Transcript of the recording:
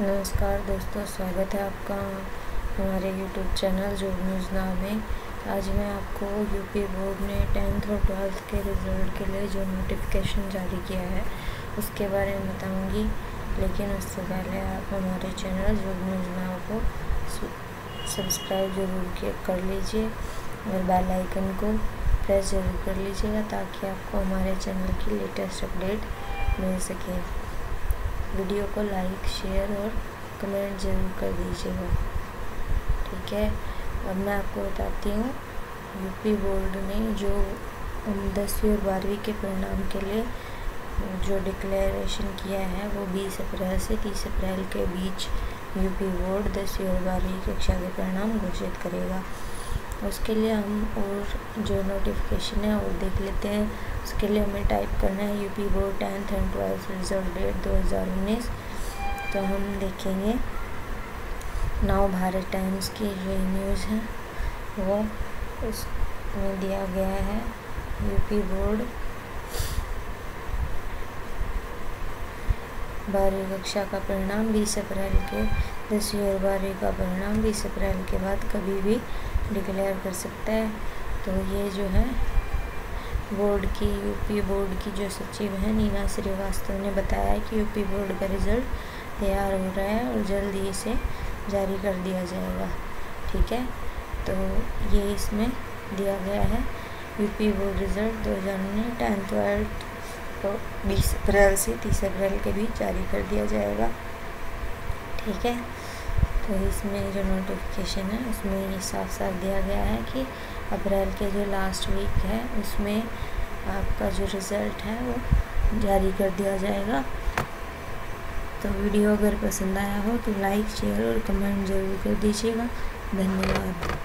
नमस्कार दोस्तों, स्वागत है आपका हमारे यूट्यूब चैनल जो न्यूज़ नाम में आज मैं आपको यूपी बोर्ड ने टेंथ और ट्वेल्थ के रिज़ल्ट के लिए जो नोटिफिकेशन जारी किया है, उसके बारे में बताऊँगी। लेकिन उससे पहले आप हमारे चैनल जो न्यूज़ नाम को सब्सक्राइब ज़रूर कर लीजिए और बेल आइकन को प्रेस ज़रूर कर लीजिएगा ताकि आपको हमारे चैनल की लेटेस्ट अपडेट मिल सके। वीडियो को लाइक, शेयर और कमेंट ज़रूर कर दीजिएगा। ठीक है? अब मैं आपको बताती हूँ, यूपी बोर्ड ने जो दसवीं और बारहवीं के परिणाम के लिए जो डिक्लेरेशन किया है, वो 20 अप्रैल से 30 अप्रैल के बीच यूपी बोर्ड दसवीं और बारहवीं कक्षा के परिणाम घोषित करेगा। उसके लिए हम और जो नोटिफिकेशन है वो देख लेते हैं। उसके लिए हमें टाइप करना है UP board tenth and twelfth result date 2019 तो हम देखेंगे। नव भारत टाइम्स की जो न्यूज़ है। वो उसमें दिया गया है। यूपी बोर्ड बारहवीं कक्षा का परिणाम 20 अप्रैल के, दसवीं और बारहवीं का परिणाम 20 अप्रैल के बाद कभी भी डिक्लेयर कर सकता है। तो ये जो है, बोर्ड की, यूपी बोर्ड की जो सचिव है, नीना श्रीवास्तव ने बताया कि यूपी बोर्ड का रिज़ल्ट तैयार हो रहा है और जल्द ही इसे जारी कर दिया जाएगा। ठीक है? तो ये इसमें दिया गया है। यूपी बोर्ड रिज़ल्ट दो हज़ार उन्नीस, टेंथ, ट्वेल्थ को बीस अप्रैल से तीस अप्रैल के बीच जारी कर दिया जाएगा। ठीक है? तो इसमें जो नोटिफिकेशन है, उसमें ये साफ़ साफ़ दिया गया है कि अप्रैल के जो लास्ट वीक है, उसमें आपका जो रिज़ल्ट है, वो जारी कर दिया जाएगा। तो वीडियो अगर पसंद आया हो तो लाइक शेयर और कमेंट ज़रूर कर दीजिएगा। धन्यवाद।